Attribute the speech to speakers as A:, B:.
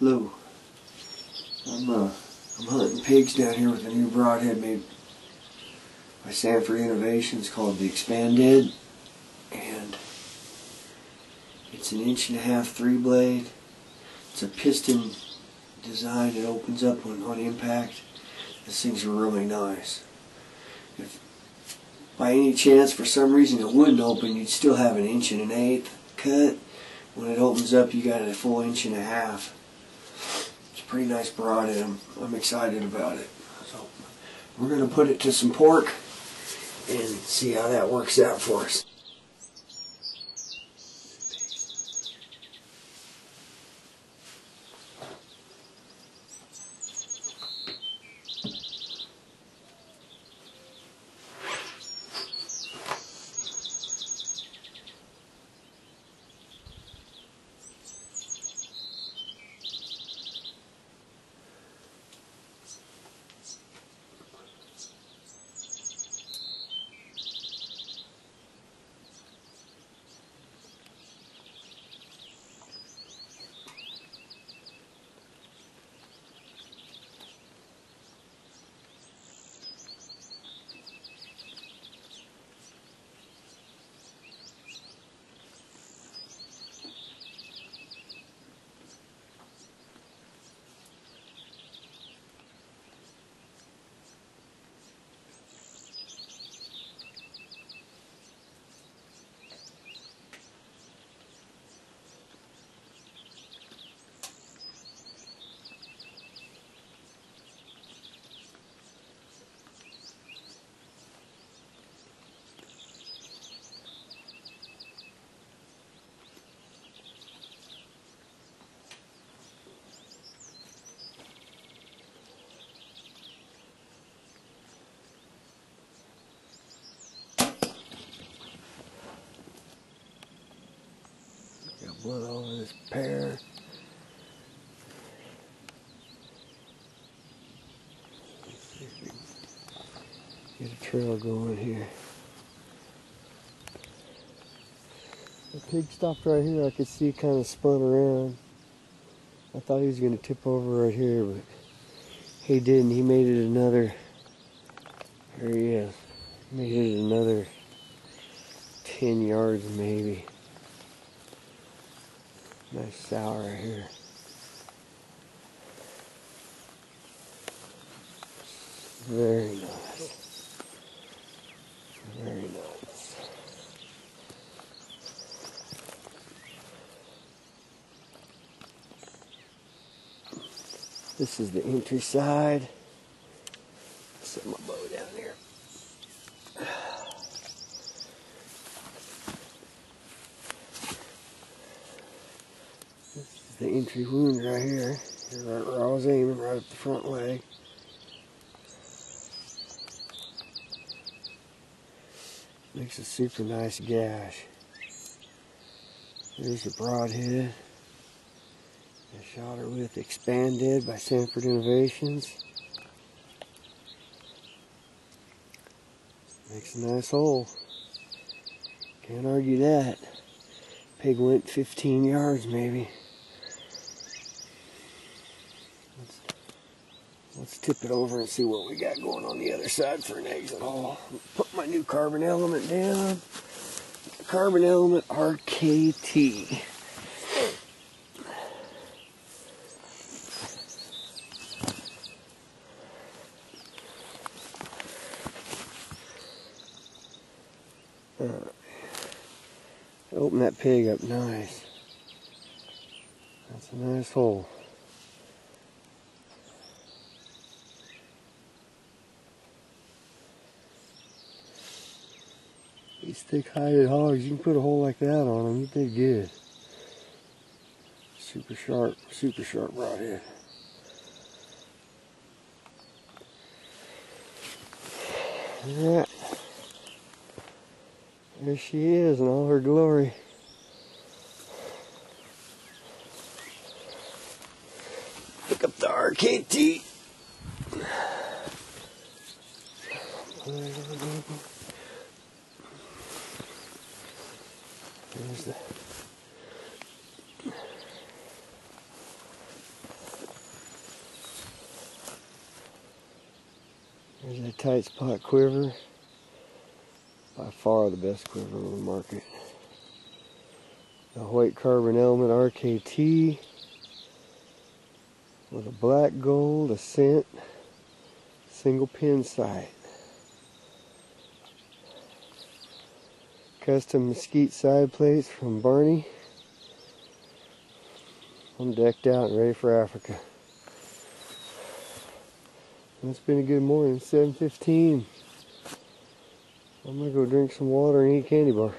A: Lou. I'm uh, I'm hunting pigs down here with a new broadhead made by Sanford Innovations called the Expandead, and it's an inch and a half three blade. It's a piston design. It opens up on, on impact. This thing's really nice. If by any chance, for some reason, it wouldn't open, you'd still have an inch and an eighth cut. When it opens up, you got a full inch and a half. Pretty nice broadhead. I'm, I'm excited about it. So we're going to put it to some pork and see how that works out for us. All over this pear. Get a trail going here. The pig stopped right here. I could see kind of spun around. I thought he was going to tip over right here, but he didn't. He made it another. There he is. Made it another 10 yards maybe. Nice sour right here. Very nice. Very nice. This is the entry side. Set my bow down here. This is the entry wound right here. Right where I was aiming, right up the front leg. Makes a super nice gash. There's the broadhead. I shot her with Expandead by Sanford Innovations. Makes a nice hole. Can't argue that. Pig went 15 yards maybe. Let's, let's tip it over and see what we got going on the other side for an exit hole. Put my new carbon element down. Carbon element RKT. Open that pig up nice. That's a nice hole. These thick-hided hogs, you can put a hole like that on them, you did good. Super sharp, super sharp broadhead. Alright. There she is in all her glory. Pick up the RKT. Where's the There's that tight spot quiver. By far the best quiver on the market. The white carbon element RKT with a black gold, Ascent, single pin sight. Custom mesquite side plates from Barney. I'm decked out and ready for Africa. It's been a good morning, 7.15. I'm gonna go drink some water and eat a candy bar.